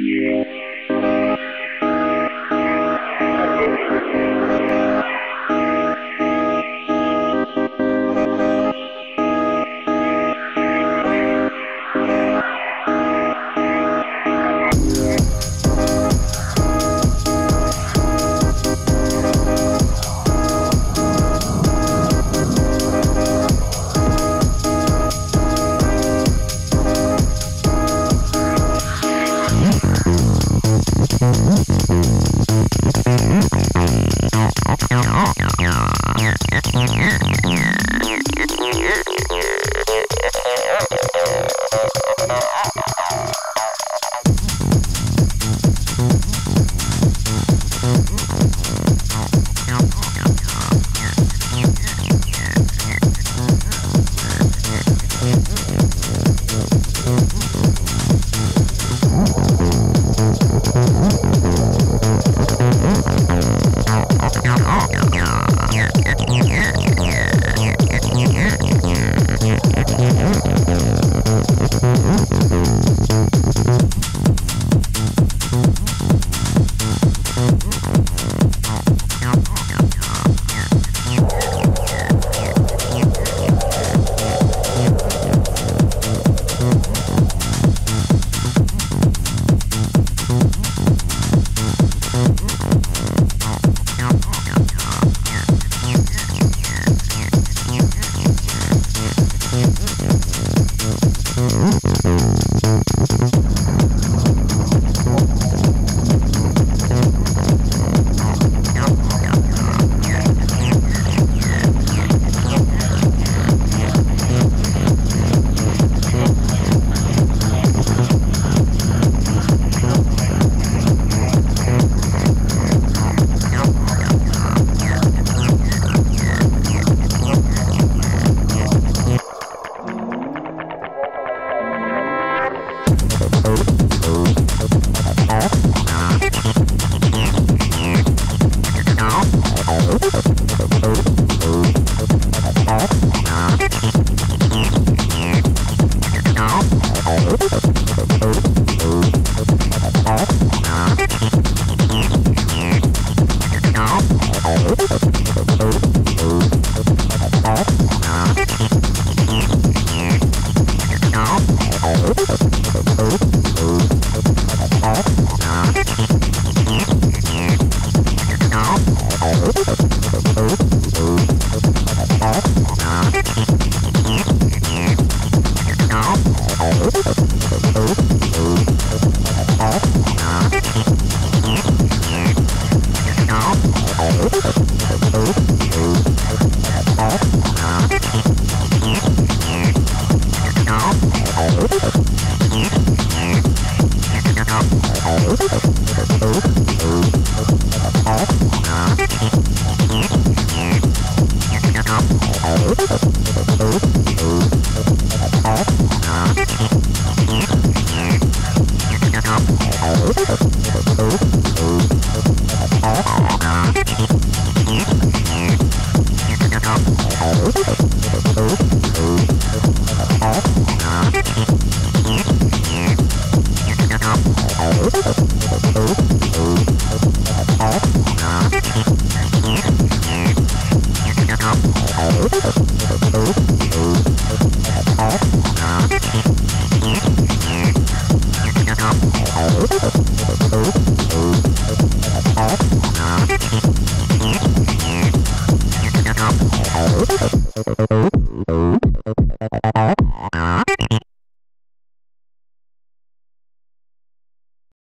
Yeah. Yeah. Oh, Uh-huh.